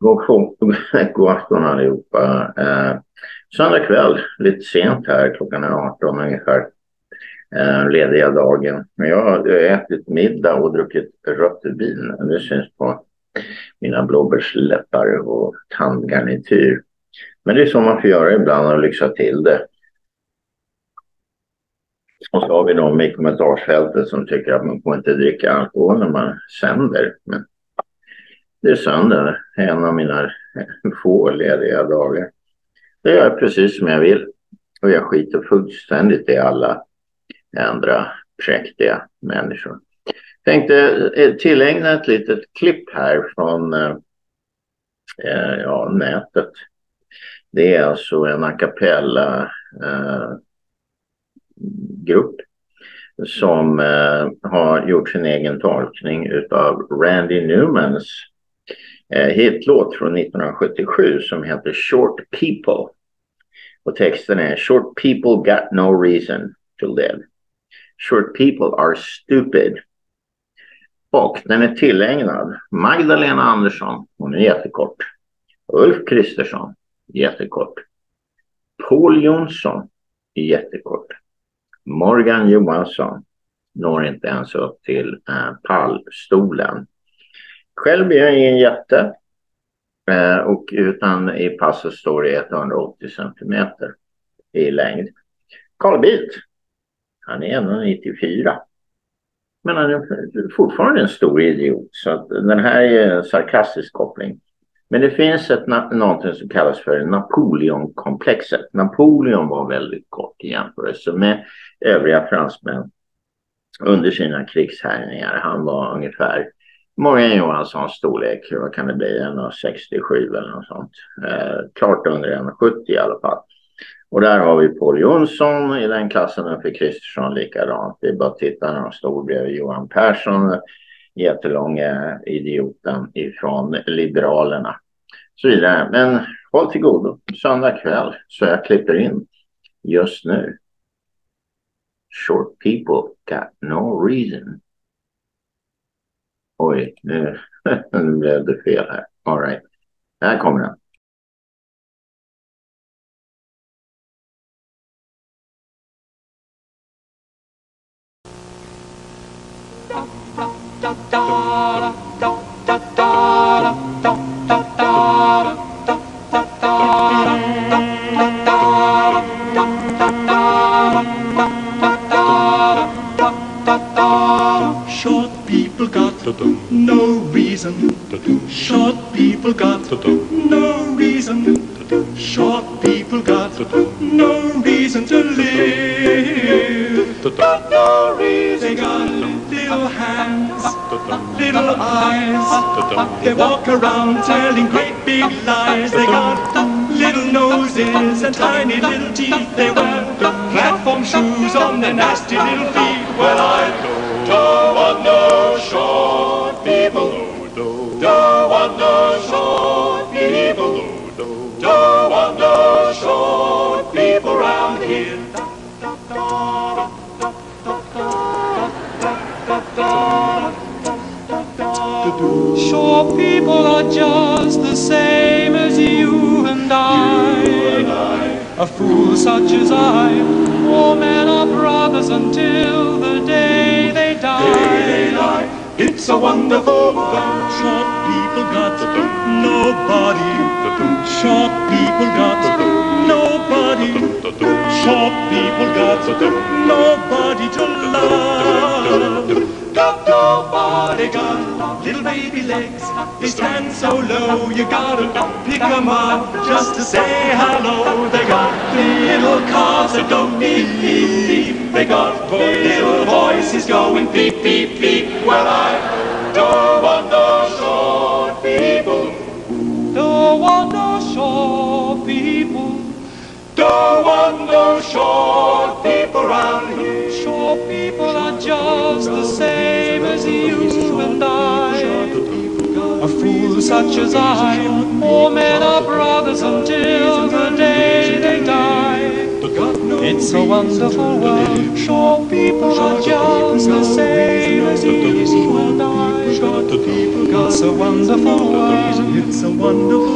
God, god afton allihopa. Eh, söndag kväll, lite sent här, klockan är 18 ungefär. Eh, lediga dagen. Men jag har ätit middag och druckit rött vin. Det syns på mina blåbärsläppar och tandgarnityr. Men det är så man får göra ibland och lyxa till det. Och så har vi de i kommentarsfältet som tycker att man får inte dricka alkohol när man sänder. Men det är söndag, en av mina få lediga dagar. Det gör jag precis som jag vill. Och jag skiter fullständigt i alla andra präktiga människor. Tänkte eh, tillägna ett litet klipp här från eh, eh, ja, nätet. Det är alltså en a cappella eh, grupp som eh, har gjort sin egen tolkning av Randy Newmans Eh, hitlåt från 1977 som heter Short People. Och texten är Short people got no reason to live. Short people are stupid. Och den är tillägnad Magdalena Andersson, hon är jättekort. Ulf Kristersson, jättekort. Paul Jonsson, jättekort. Morgan Johansson når inte ens upp till eh, pallstolen. Själv blir jag ingen jätte. Eh, och utan i passet står det 180 centimeter i längd. Carl Bildt, han är 1,94. Men han är fortfarande en stor idiot. Så att den här är en sarkastisk koppling. Men det finns ett, någonting som kallas för Napoleonkomplexet. Napoleon var väldigt kort i jämförelse med övriga fransmän under sina krigshärjningar. Han var ungefär Morgan Johanssons storlek, vad kan det bli, 1,67 eller något sånt. Eh, klart under 1,70 i alla fall. Och där har vi Paul Jonsson i den klassen och för Kristersson likadant. Det är bara att titta när de stod bredvid Johan Persson, jättelånga idioten ifrån Liberalerna. Så vidare. Men håll till godo, söndag kväll, så jag klipper in just nu. Short people got no reason. Oj, nu, eh, nu blev det fel här. All right. Här kommer den. Short no reason. Short people got no reason. Short people got no reason to live. Got no reason. They got little hands, little eyes. They walk around telling great big lies. They got little noses and tiny little teeth. They wear platform shoes on their nasty little feet. Well, I Doe the shore, people. Doe on the people. People round here. People are just the same as you and I. A fool such as I all men are brothers until the day they die. It's a wonderful world. Short people got nobody. Short people got nobody. Short people got nobody to love. Got nobody got little baby legs. They stand so low, you gotta pick 'em up just to say hello. They got little cars that go beep, beep, beep. They got little voices going beep, beep, beep. Well, I don't want no short people. Don't want no short people. Don't want no short people around such as I, all men are brothers until the day they die. It's a wonderful world. Short people are just the same as you and I. It's a wonderful world. It's a wonderful, it's a wonderful